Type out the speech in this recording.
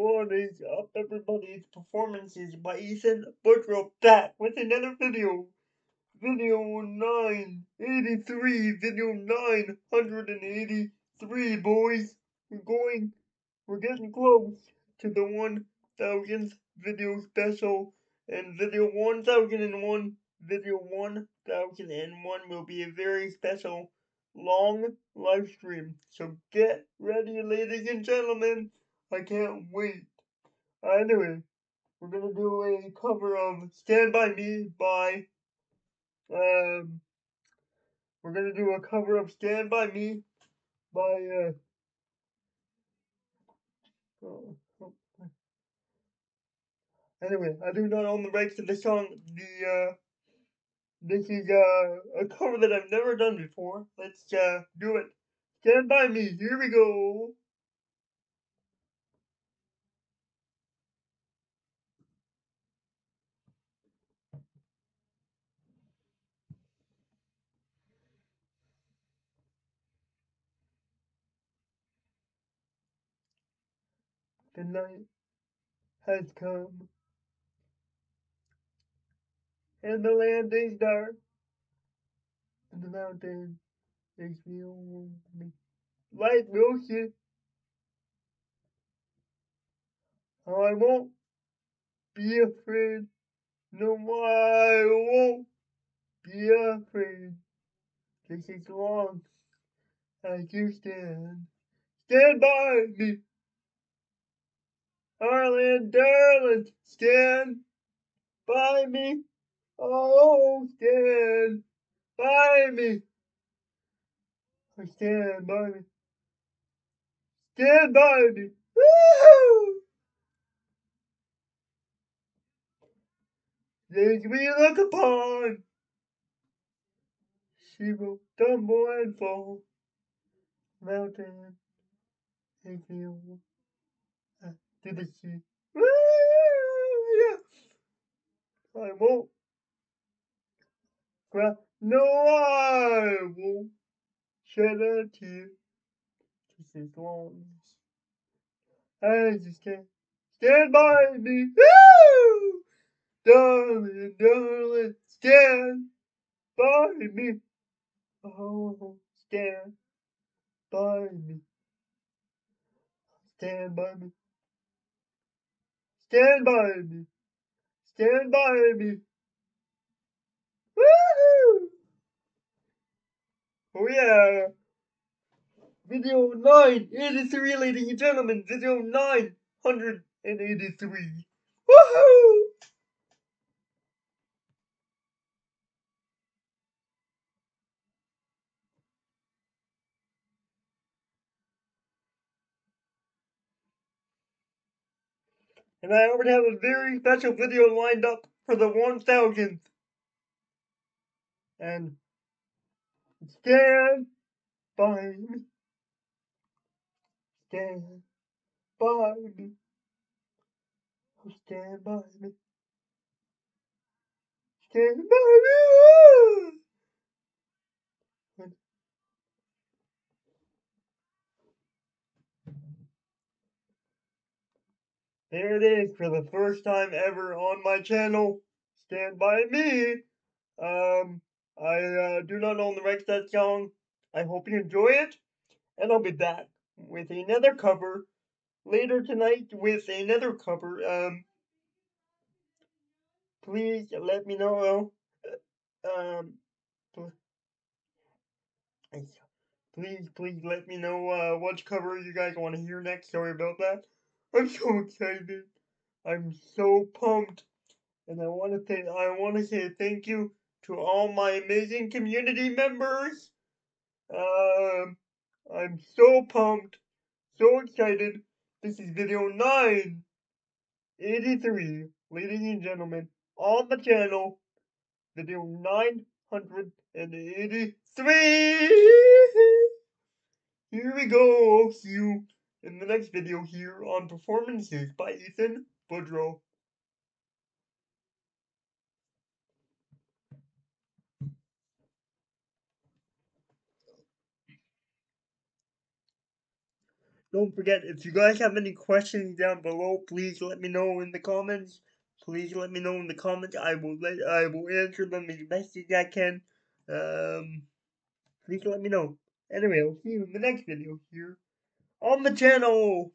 What is up, everybody? It's Performances by Ethan Boudreau back with another video. Video 983, video 983, boys. We're going, we're getting close to the 1000th video special, and video 1001, video 1001 will be a very special long live stream. So get ready, ladies and gentlemen. I can't wait. Anyway, we're gonna do a cover of Stand By Me by, um, we're gonna do a cover of Stand By Me by, uh, oh, oh, anyway, I do not own the rights to the song. The, uh, this is, uh, a cover that I've never done before. Let's, uh, do it. Stand By Me, here we go. The night has come, and the land is dark, and the mountain is me. Light will see. I won't be afraid. No, more. I won't be afraid. Just as long as you stand, stand by me. Darling, darling, stand by me. Oh, stand by me. Stand by me. Stand by me. Woo! Things we look upon. She will tumble and fall. Mountain and hill to the. Yeah. I won't cry. No, I won't shed a tear. Just as long as I just can't stand by me. Woo! Darling, darling, stand by me. Oh, stand by me. Stand by me. Stand by me. Stand by me. Woohoo! Oh yeah. Video 983, ladies and gentlemen. Video 983. Woohoo! And I already have a very special video lined up for the 1000th. And stand by me. Stand by me. Oh, stand by me. Stand by me. There it is for the first time ever on my channel. Stand by me. Um, I uh, do not own the rights to that song. I hope you enjoy it. And I'll be back with another cover later tonight with another cover. Um, please let me know. Um, please, please let me know uh, which cover you guys want to hear next. Sorry about that. I'm so excited. I'm so pumped. And I want to say I want to say thank you to all my amazing community members. Um, I'm so pumped, so excited. This is video 983, ladies and gentlemen, on the channel. Video 983. Here we go. You in the next video here on Performances by Ethan Boudreau. don't forget, if you guys have any questions down below, please let me know in the comments. Please let me know in the comments. I will let I will answer them as best as I can. Um, please let me know. Anyway, I'll see you in the next video here on the channel.